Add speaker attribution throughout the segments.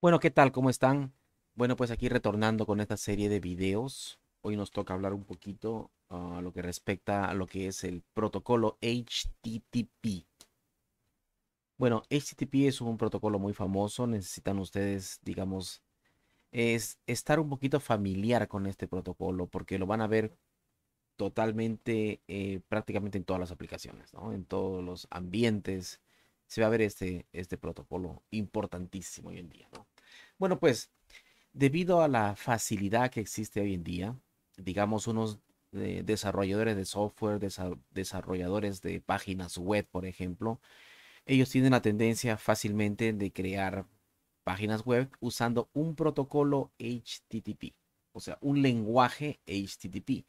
Speaker 1: Bueno, ¿qué tal? ¿Cómo están? Bueno, pues aquí retornando con esta serie de videos. Hoy nos toca hablar un poquito a lo que respecta a lo que es el protocolo HTTP. Bueno, HTTP es un protocolo muy famoso. Necesitan ustedes, digamos, es estar un poquito familiar con este protocolo porque lo van a ver totalmente, eh, prácticamente en todas las aplicaciones. En todos los ambientes se va a ver este, este protocolo importantísimo hoy en día, ¿no? Bueno, pues debido a la facilidad que existe hoy en día, digamos unos eh, desarrolladores de software, desarrolladores de páginas web, por ejemplo, ellos tienen la tendencia fácilmente de crear páginas web usando un protocolo HTTP, o sea, un lenguaje HTTP.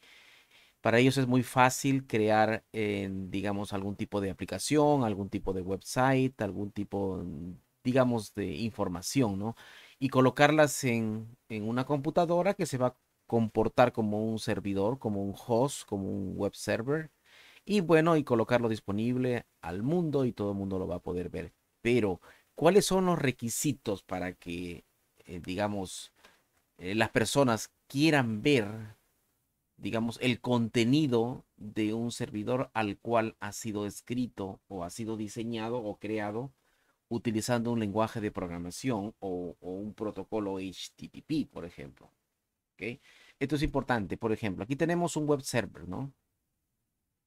Speaker 1: Para ellos es muy fácil crear, digamos, algún tipo de aplicación, algún tipo de website, algún tipo, digamos, de información, ¿no? Y colocarlas en, en una computadora que se va a comportar como un servidor, como un host, como un web server. Y bueno, y colocarlo disponible al mundo y todo el mundo lo va a poder ver. Pero, ¿cuáles son los requisitos para que, eh, digamos, eh, las personas quieran ver digamos, el contenido de un servidor al cual ha sido escrito o ha sido diseñado o creado utilizando un lenguaje de programación o, un protocolo HTTP, por ejemplo. Esto es importante. Por ejemplo, aquí tenemos un web server, ¿no?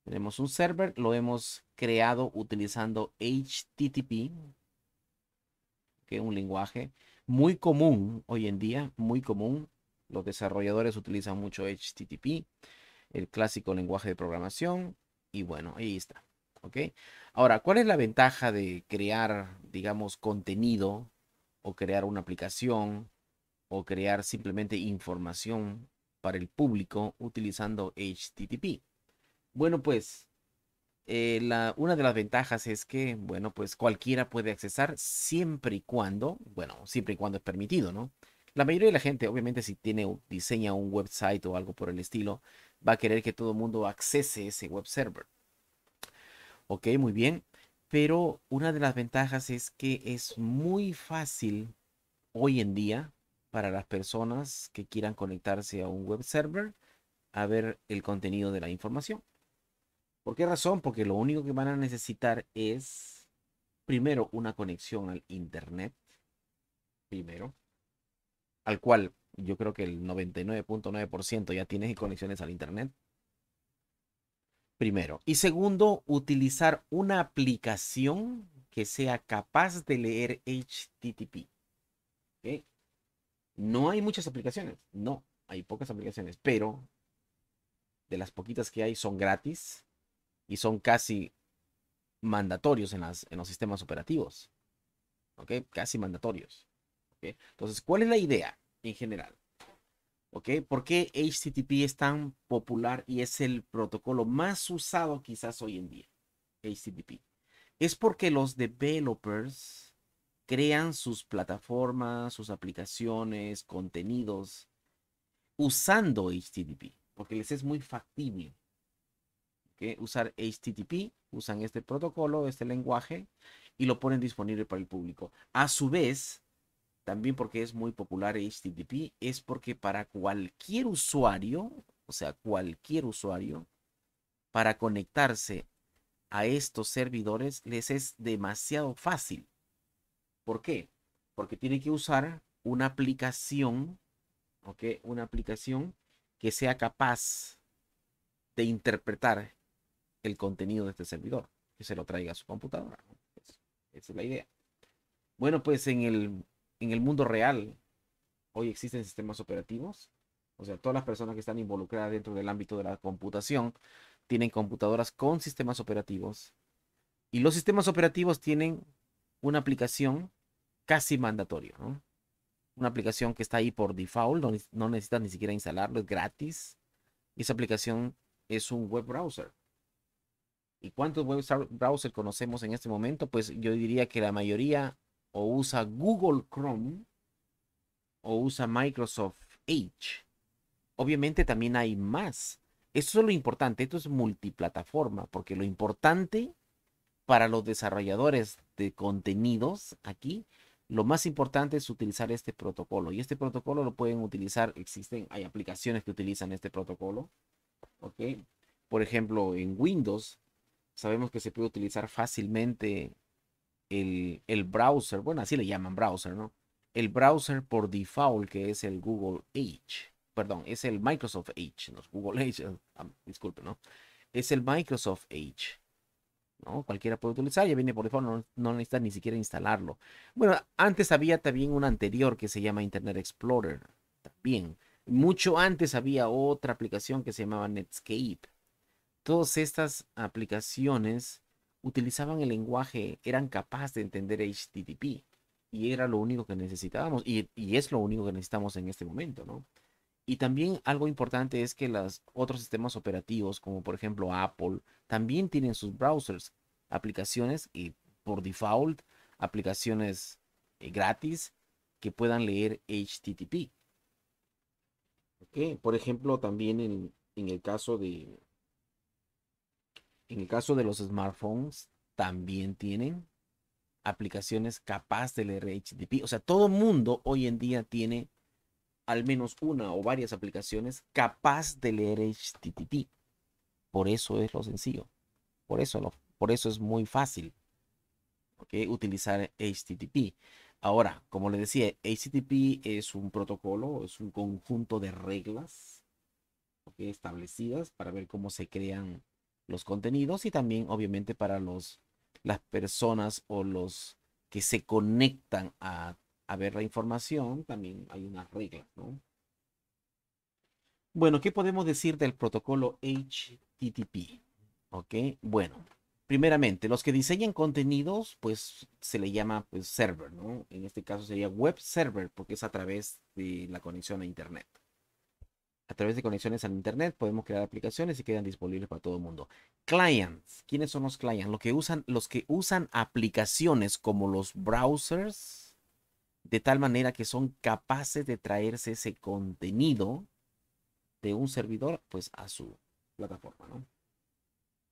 Speaker 1: Tenemos un server, lo hemos creado utilizando HTTP, que es un lenguaje muy común hoy en día, muy común los desarrolladores utilizan mucho HTTP, el clásico lenguaje de programación, y bueno, ahí está. ¿Ok? Ahora, ¿cuál es la ventaja de crear, digamos, contenido o crear una aplicación o crear simplemente información para el público utilizando HTTP? Bueno, pues eh, una de las ventajas es que, bueno, pues cualquiera puede accesar siempre y cuando, bueno, siempre y cuando es permitido, ¿no? La mayoría de la gente, obviamente, si tiene, diseña un website o algo por el estilo, va a querer que todo el mundo accese ese web server. Ok, muy bien. Pero una de las ventajas es que es muy fácil hoy en día para las personas que quieran conectarse a un web server a ver el contenido de la información. ¿Por qué razón? Porque lo único que van a necesitar es, primero, una conexión al Internet. Primero al cual yo creo que el 99.9% ya tiene conexiones al Internet. Primero. Y segundo, utilizar una aplicación que sea capaz de leer HTTP. No hay muchas aplicaciones, no, hay pocas aplicaciones, pero de las poquitas que hay son gratis y son casi mandatorios en, en los sistemas operativos. ¿Ok? Casi mandatorios. Entonces, ¿cuál es la idea en general? ¿Ok? ¿Por qué HTTP es tan popular y es el protocolo más usado quizás hoy en día? HTTP. Es porque los developers crean sus plataformas, sus aplicaciones, contenidos usando HTTP, porque les es muy factible. ¿ok? Usar HTTP, usan este protocolo, este lenguaje, y lo ponen disponible para el público. A su vez, también porque es muy popular HTTP, es porque para cualquier usuario, o sea, cualquier usuario, para conectarse a estos servidores les es demasiado fácil. ¿Por qué? Porque tiene que usar una aplicación, ¿ok? Una aplicación que sea capaz de interpretar el contenido de este servidor, que se lo traiga a su computadora. esa es la idea. Bueno, pues en el en el mundo real hoy existen sistemas operativos. O sea, todas las personas que están involucradas dentro del ámbito de la computación tienen computadoras con sistemas operativos. Y los sistemas operativos tienen una aplicación casi mandatoria. Una aplicación que está ahí por default, no, no necesitas ni siquiera instalarlo, es gratis. Y esa aplicación es un web browser. ¿Y cuántos web browsers conocemos en este momento? Pues yo diría que la mayoría o usa Google Chrome o usa Microsoft Edge. Obviamente también hay más. Eso es lo importante, esto es multiplataforma, porque lo importante para los desarrolladores de contenidos aquí lo más importante es utilizar este protocolo. Y este protocolo lo pueden utilizar, existen, hay aplicaciones que utilizan este protocolo. ¿Ok? Por ejemplo, en Windows, sabemos que se puede utilizar fácilmente el, el browser. Bueno, así le llaman browser, ¿no? El browser por default, que es el Google Edge. Perdón, es el Microsoft Edge, no Google Edge, ah, disculpe, ¿no? Es el Microsoft Edge. ¿no? Cualquiera puede utilizar, ya viene por default, no, no ni siquiera instalarlo. Bueno, antes había también un anterior que se llama Internet Explorer, también. Mucho antes había otra aplicación que se llamaba Netscape. Todas estas aplicaciones utilizaban el lenguaje, eran capaces de entender HTTP y era lo único que necesitábamos y, y es lo único que necesitamos en este momento, ¿no? Y también algo importante es que los otros sistemas operativos, como por ejemplo Apple, también tienen sus browsers, aplicaciones y por default, aplicaciones eh, gratis que puedan leer HTTP. Por ejemplo, también en, en, el caso de en el caso de los smartphones, también tienen aplicaciones capaces de leer HTTP. O sea, todo mundo hoy en día tiene al menos una o varias aplicaciones capaz de leer HTTP. Por eso es lo sencillo. Por eso, lo, por eso es muy fácil utilizar HTTP. Ahora, como les decía, HTTP es un protocolo, es un conjunto de reglas establecidas para ver cómo se crean los contenidos y también obviamente para los, las personas o los que se conectan a ver la información, también hay unas reglas, ¿no? Bueno, ¿qué podemos decir del protocolo HTTP? Ok, bueno, primeramente, los que diseñan contenidos, pues se le llama pues, server, ¿no? En este caso sería web server, porque es a través de la conexión a Internet. A través de conexiones al Internet podemos crear aplicaciones y quedan disponibles para todo el mundo. Clients, ¿quiénes son los clients? Los que usan, los que usan aplicaciones como los browsers, de tal manera que son capaces de traerse ese contenido de un servidor pues a su plataforma, ¿no?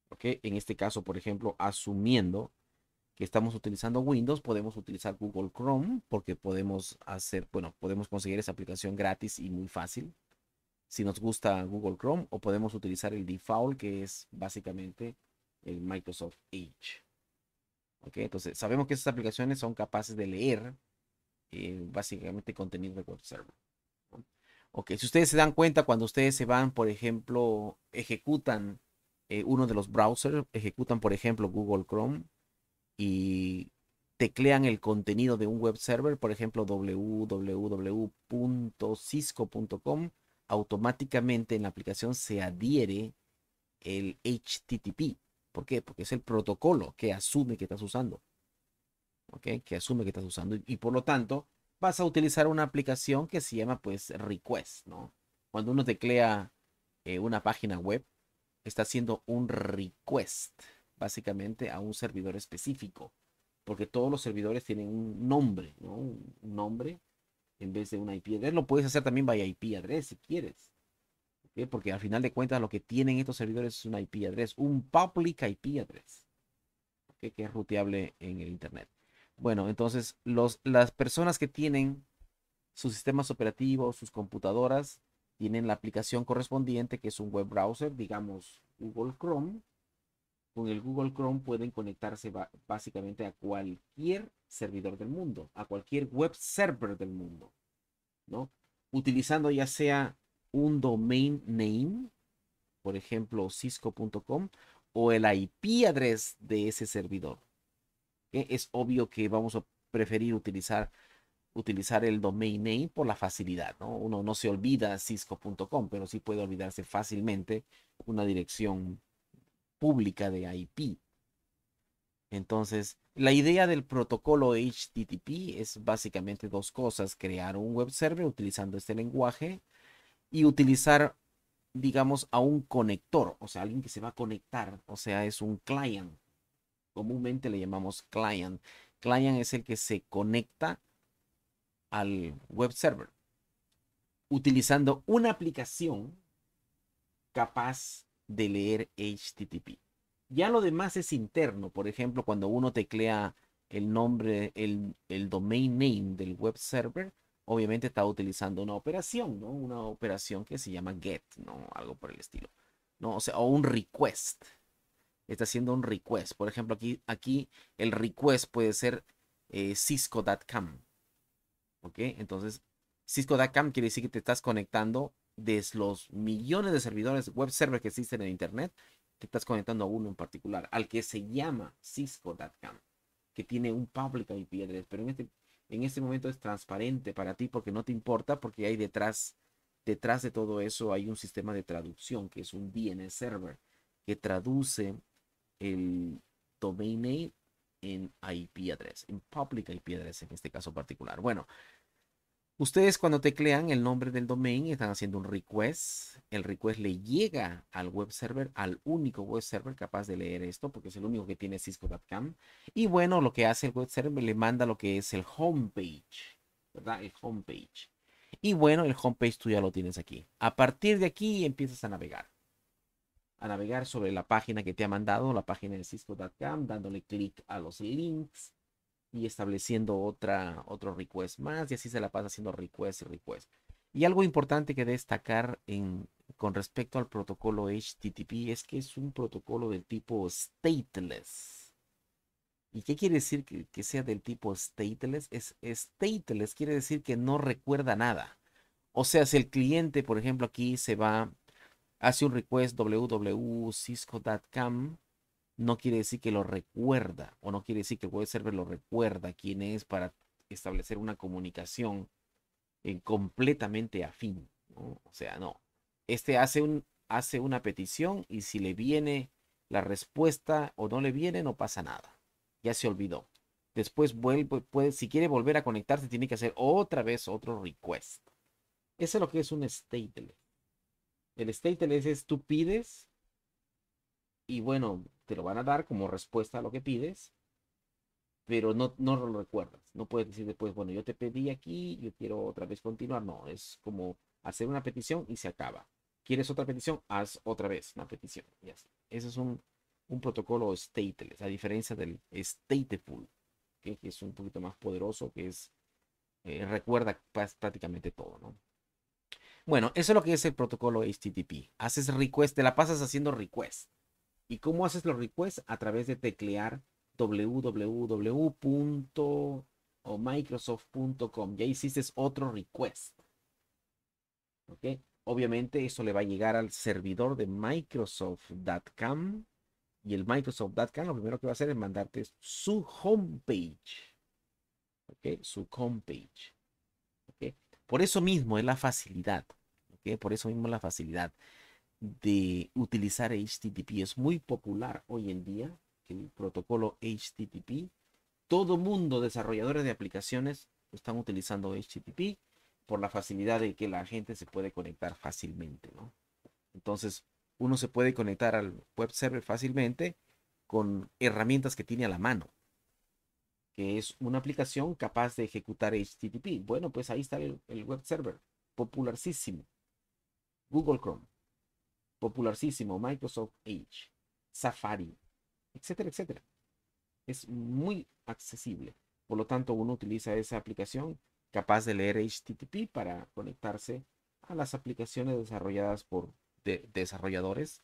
Speaker 1: ¿Ok? En este caso, por ejemplo, asumiendo que estamos utilizando Windows, podemos utilizar Google Chrome porque podemos hacer, bueno, podemos conseguir esa aplicación gratis y muy fácil si nos gusta Google Chrome o podemos utilizar el default que es básicamente el Microsoft Edge. ¿Ok? Entonces, sabemos que estas aplicaciones son capaces de leer eh, básicamente contenido de web server. Ok, si ustedes se dan cuenta, cuando ustedes se van, por ejemplo, ejecutan eh, uno de los browsers, ejecutan, por ejemplo, Google Chrome y teclean el contenido de un web server, por ejemplo, www.cisco.com, automáticamente en la aplicación se adhiere el HTTP. ¿Por qué? Porque es el protocolo que asume que estás usando que asume que estás usando y, por lo tanto vas a utilizar una aplicación que se llama pues request, ¿no? Cuando uno teclea eh, una página web, está haciendo un request básicamente a un servidor específico, porque todos los servidores tienen un nombre, ¿no? Un nombre en vez de una IP address. Lo puedes hacer también vía IP address si quieres. Porque al final de cuentas lo que tienen estos servidores es una IP address, un public IP address, que es ruteable en el Internet. Bueno, entonces los, las personas que tienen sus sistemas operativos, sus computadoras, tienen la aplicación correspondiente que es un web browser, digamos Google Chrome. Con el Google Chrome pueden conectarse básicamente a cualquier servidor del mundo, a cualquier web server del mundo, ¿no? Utilizando ya sea un domain name, por ejemplo cisco.com, o el IP address de ese servidor es obvio que vamos a preferir utilizar, utilizar el domain name por la facilidad, ¿no? Uno no se olvida cisco.com, pero sí puede olvidarse fácilmente una dirección pública de IP. Entonces, la idea del protocolo HTTP es básicamente dos cosas, crear un web server utilizando este lenguaje y utilizar, digamos, a un conector, o sea, alguien que se va a conectar, o sea, es un client comúnmente le llamamos client. Client es el que se conecta al web server utilizando una aplicación capaz de leer HTTP. Ya lo demás es interno. Por ejemplo, cuando uno teclea el nombre, el, el domain name del web server, obviamente está utilizando una operación, ¿no? Una operación que se llama get, ¿no? Algo por el estilo, ¿no? O sea, o un request. Está haciendo un request. Por ejemplo, aquí, aquí el request puede ser eh, cisco.com. ¿Ok? Entonces, cisco.com quiere decir que te estás conectando desde los millones de servidores web server que existen en Internet, te estás conectando a uno en particular, al que se llama cisco.com, que tiene un public IP address, pero en este, en este momento es transparente para ti porque no te importa, porque hay detrás, detrás de todo eso hay un sistema de traducción que es un DNS server que traduce el domain name en IP address, en public IP address en este caso particular. Bueno, ustedes cuando teclean el nombre del domain están haciendo un request. El request le llega al web server, al único web server capaz de leer esto, porque es el único que tiene cisco.com. Y bueno, lo que hace el web server le manda lo que es el homepage, ¿verdad? El homepage. Y bueno, el homepage tú ya lo tienes aquí. A partir de aquí empiezas a navegar a navegar sobre la página que te ha mandado, la página de cisco.com, dándole clic a los links y estableciendo otra, otro request más y así se la pasa haciendo request y request. Y algo importante que destacar en, con respecto al protocolo HTTP es que es un protocolo del tipo stateless. ¿Y qué quiere decir que, que sea del tipo stateless? Es stateless quiere decir que no recuerda nada. O sea, si el cliente, por ejemplo, aquí se va hace un request www.cisco.com, no quiere decir que lo recuerda o no quiere decir que el web server lo recuerda quién es para establecer una comunicación en completamente afín. O sea, no. Este hace, un, hace una petición y si le viene la respuesta o no le viene, no pasa nada. Ya se olvidó. Después vuelve, puede, si quiere volver a conectarse, tiene que hacer otra vez otro request. Eso es lo que es un stateless. El stateless es tú pides y bueno, te lo van a dar como respuesta a lo que pides, pero no, no lo recuerdas. No puedes decir después, bueno, yo te pedí aquí, yo quiero otra vez continuar. No, es como hacer una petición y se acaba. ¿Quieres otra petición? Haz otra vez una petición. Ya Ese es un, protocolo stateless, a diferencia del stateful, que es un poquito más poderoso, que es eh, recuerda prácticamente todo, ¿no? Bueno, eso es lo que es el protocolo HTTP. Haces request, te la pasas haciendo request. ¿Y cómo haces los requests? A través de teclear www.microsoft.com. Ya hiciste otro request. ¿Ok? Obviamente eso le va a llegar al servidor de Microsoft.com. Y el Microsoft.com lo primero que va a hacer es mandarte su homepage. ¿Ok? Su homepage. ¿Ok? Por eso mismo es la facilidad, Por eso mismo la facilidad de utilizar HTTP. Es muy popular hoy en día el protocolo HTTP. Todo mundo, desarrolladores de aplicaciones, están utilizando HTTP por la facilidad de que la gente se puede conectar fácilmente, Entonces, uno se puede conectar al web server fácilmente con herramientas que tiene a la mano que es una aplicación capaz de ejecutar HTTP. Bueno, pues ahí está el, web server, popularísimo. Google Chrome, popularísimo. Microsoft Edge, Safari, etcétera, etcétera. Es muy accesible. Por lo tanto, uno utiliza esa aplicación capaz de leer HTTP para conectarse a las aplicaciones desarrolladas por desarrolladores.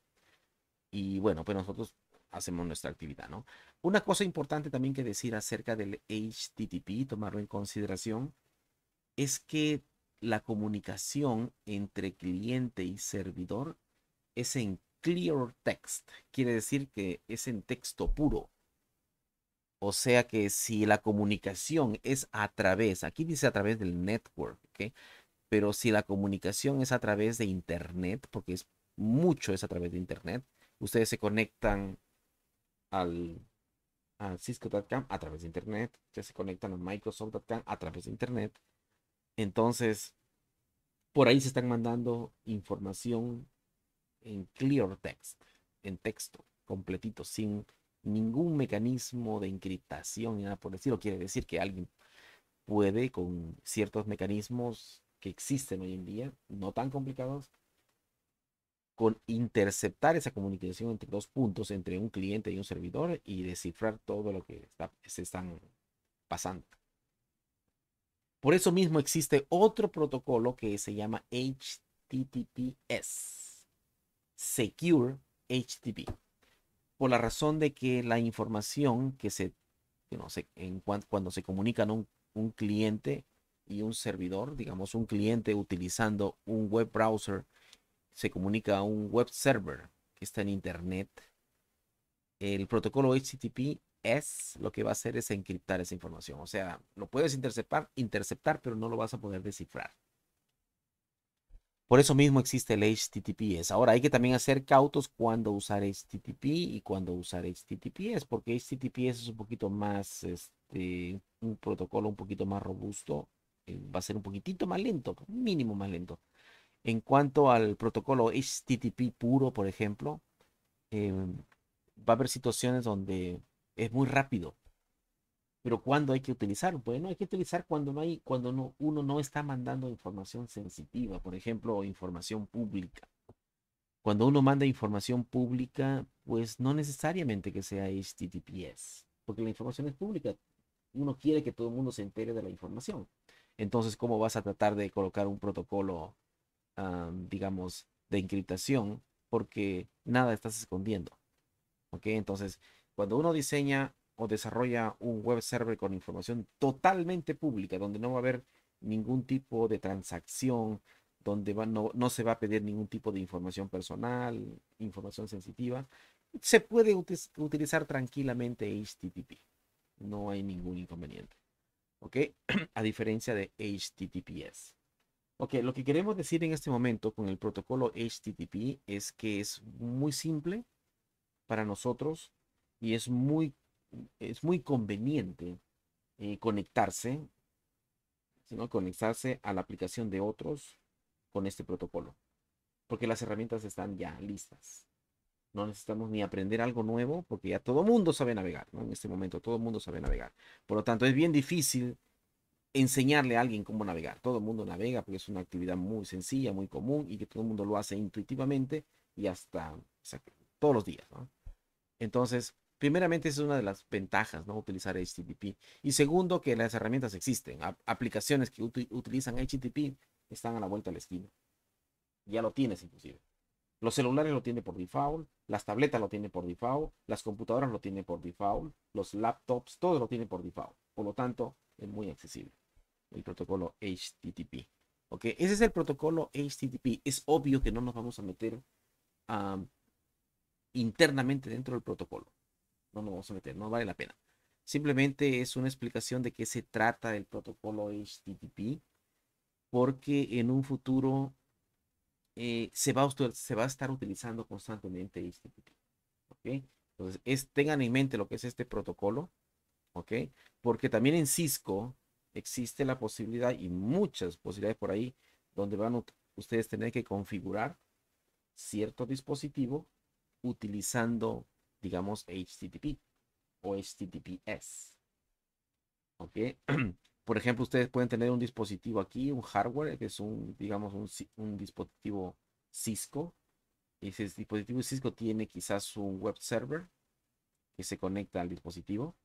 Speaker 1: Y bueno, pues nosotros hacemos nuestra actividad, ¿no? Una cosa importante también que decir acerca del HTTP, tomarlo en consideración, es que la comunicación entre cliente y servidor es en clear text. Quiere decir que es en texto puro. O sea que si la comunicación es a través, aquí dice a través del network, ¿ok? Pero si la comunicación es a través de internet, porque es mucho es a través de internet, ustedes se conectan al, Cisco.com a través de Internet, ya se conectan a Microsoft.com a través de Internet. Entonces, por ahí se están mandando información en clear text, en texto, completito, sin ningún mecanismo de encriptación ni nada por decirlo. Quiere decir que alguien puede, con ciertos mecanismos que existen hoy en día, no tan complicados, con interceptar esa comunicación entre dos puntos, entre un cliente y un servidor, y descifrar todo lo que se están pasando. Por eso mismo existe otro protocolo que se llama HTTPS, Secure HTTP, por la razón de que la información que se, no en cuando se comunican un, un cliente y un servidor, digamos un cliente utilizando un web browser, se comunica a un web server que está en internet. El protocolo HTTP es lo que va a hacer es encriptar esa información. O sea, lo puedes interceptar, interceptar, pero no lo vas a poder descifrar. Por eso mismo existe el HTTPS. Ahora hay que también hacer cautos cuando usar HTTP y cuando usar HTTPS, porque HTTPS es un poquito más, este, un protocolo un poquito más robusto, eh, va a ser un poquitito más lento, mínimo más lento. En cuanto al protocolo HTTP puro, por ejemplo, em, va a haber situaciones donde es muy rápido. Pero ¿cuándo hay que utilizar? Bueno, hay que utilizar cuando no hay, cuando no, uno no está mandando información sensitiva, por ejemplo, información pública. Cuando uno manda información pública, pues no necesariamente que sea HTTPS, porque la información es pública. Uno quiere que todo el mundo se entere de la información. Entonces, ¿cómo vas a tratar de colocar un protocolo, digamos, de encriptación? Porque nada estás escondiendo. ¿Ok? Entonces, cuando uno diseña o desarrolla un web server con información totalmente pública, donde no va a haber ningún tipo de transacción, donde no, no, se va a pedir ningún tipo de información personal, información sensitiva, se puede utilizar tranquilamente HTTP. No hay ningún inconveniente. ¿Ok? a diferencia de HTTPS. Ok, lo que queremos decir en este momento con el protocolo HTTP es que es muy simple para nosotros y es muy, es muy conveniente eh, conectarse, sino conectarse a la aplicación de otros con este protocolo, porque las herramientas están ya listas. No necesitamos ni aprender algo nuevo, porque ya todo mundo sabe navegar, En este momento todo mundo sabe navegar. Por lo tanto, es bien difícil enseñarle a alguien cómo navegar. Todo el mundo navega porque es una actividad muy sencilla, muy común y que todo el mundo lo hace intuitivamente y hasta todos los días. Entonces, Primeramente, esa es una de las ventajas, ¿no? Utilizar HTTP. Y segundo, que las herramientas existen. aplicaciones que utilizan HTTP están a la vuelta de la esquina. Ya lo tienes inclusive. Los celulares lo tienen por default, las tabletas lo tienen por default, las computadoras lo tienen por default, los laptops, todo lo tienen por default. Por lo tanto, es muy accesible. El protocolo HTTP. ¿Ok? Ese es el protocolo HTTP. Es obvio que no nos vamos a meter internamente dentro del protocolo no nos vamos a meter, no vale la pena. Simplemente es una explicación de qué se trata el protocolo HTTP, porque en un futuro eh, se, va a, se va a estar utilizando constantemente HTTP. ¿ok? Entonces, tengan en mente lo que es este protocolo, ¿ok? Porque también en Cisco existe la posibilidad y muchas posibilidades por ahí donde van ustedes tener que configurar cierto dispositivo utilizando digamos, HTTP o HTTPS. ¿Ok? Por ejemplo, ustedes pueden tener un dispositivo aquí, un hardware, que es un, digamos, un, dispositivo Cisco. Ese dispositivo Cisco tiene quizás un web server que se conecta al dispositivo.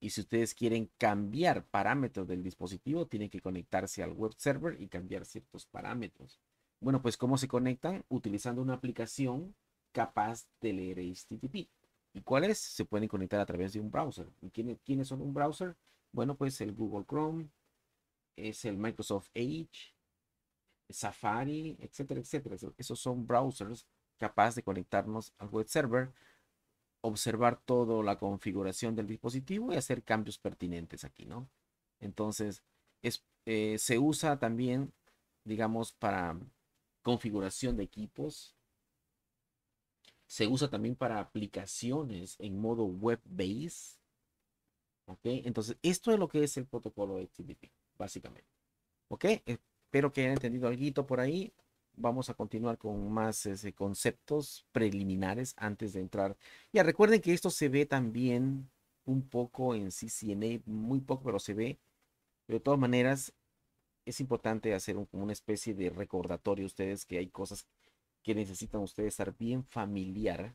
Speaker 1: Y si ustedes quieren cambiar parámetros del dispositivo, tienen que conectarse al web server y cambiar ciertos parámetros. Bueno, pues ¿cómo se conectan? Utilizando una aplicación capaz de leer HTTP. ¿Y cuáles? Se pueden conectar a través de un browser. ¿Y quiénes, son un browser? Bueno, pues el Google Chrome, es el Microsoft Edge, Safari, etcétera, etcétera. Esos son browsers capaces de conectarnos al web server, observar toda la configuración del dispositivo y hacer cambios pertinentes aquí, ¿no? Entonces, es, eh, se usa también, digamos, para configuración de equipos, se usa también para aplicaciones en modo web-based. ¿Ok? Entonces, esto es lo que es el protocolo HTTP, básicamente. ¿Ok? Espero que hayan entendido algo por ahí. Vamos a continuar con más ese, conceptos preliminares antes de entrar. Ya recuerden que esto se ve también un poco en CCNA, muy poco, pero se ve. Pero de todas maneras, es importante hacer una especie de recordatorio a ustedes que hay cosas que necesitan ustedes estar bien familiar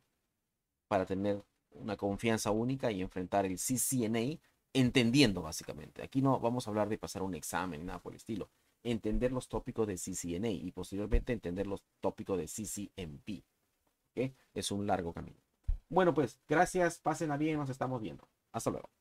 Speaker 1: para tener una confianza única y enfrentar el CCNA entendiendo básicamente. Aquí no vamos a hablar de pasar un examen, nada por el estilo. Entender los tópicos de CCNA y posteriormente entender los tópicos de CCNP. ¿Okay? Es un largo camino. Bueno, pues gracias, pásenla bien, nos estamos viendo. Hasta luego.